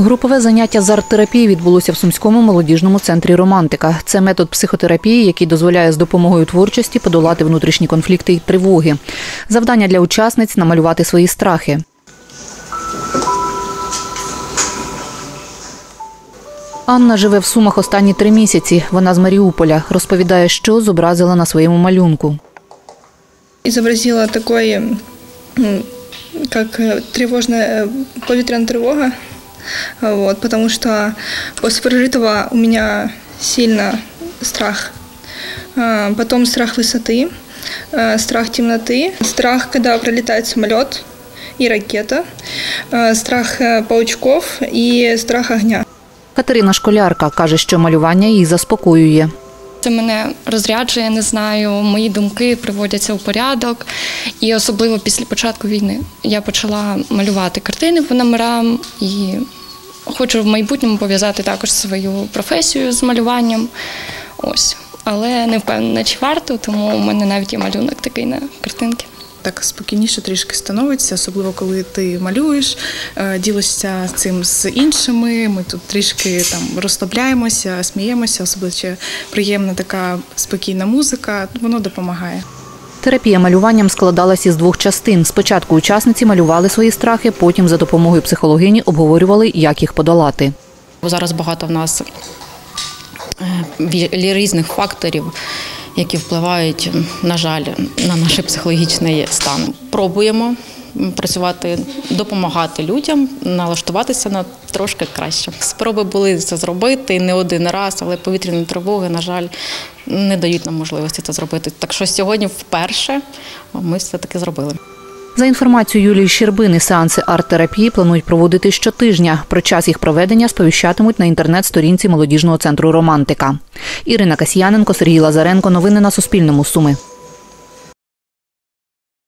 Групове заняття з арт-терапії відбулося в Сумському молодіжному центрі Романтика. Це метод психотерапії, який дозволяє з допомогою творчості подолати внутрішні конфлікти і тривоги. Завдання для учасниць намалювати свої страхи. Анна живе в Сумах останні три місяці. Вона з Маріуполя. Розповідає, що зобразила на своєму малюнку. изобразила такой, м, как э, тревожная, э, повітряная тревога, А, вот, потому что после пережитого у меня сильно страх. А, Потом страх высоты, а, страх темноты, страх, когда пролетает самолет и ракета, а, страх э, паучков и страх огня. Катерина Школярка каже, що малювання її заспокоює. Це мене розряджує, не знаю, мої думки приводяться у порядок. І особливо після початку війни я почала малювати картини по номерам і хочу в майбутньому пов'язати також свою професію з малюванням. Ось. Але не впевнена, чи варто, тому у мене навіть є малюнок такий на картинки. Так спокійніше трішки становиться, особливо коли ти малюєш, е, ділишся цим з іншими. Ми тут трішки там розслабляємося, сміємося, особливо приємна така спокійна музика. Воно допомагає. Терапія малюванням складалась із двох частин. Спочатку учасниці малювали свої страхи, потім за допомогою психологині обговорювали, як їх подолати. Зараз багато в нас е, різних факторів, які впливають, на жаль, на наш психологічний стан. Пробуємо працювати, допомагати людям, налаштуватися на трошки краще. Спроби були це зробити не один раз, але повітряні тривоги, на жаль, не дають нам можливості це зробити. Так що сьогодні вперше ми все таки зробили. За інформацією Юлії Щербини, сеанси арт-терапії планують проводити щотижня. Про час їх проведення сповіщатимуть на інтернет-сторінці молодіжного центру Романтика. Ірина Касьяненко, Сергій Лазаренко. Новини на Суспільному. Суми.